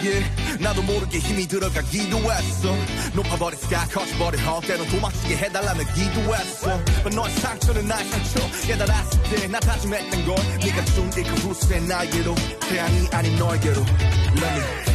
yeah. 나도 모르게 힘이 들어가 기도 했어. 높아버린 sky 커져버린 헛대로 도망치게 해달라는 기도했어. But 너의 상처는 나의 상처. 깨달았을 때나 다짐했던 걸. 네가 준이그 후세 나에게로. 태양이 아닌 너에게로. Let me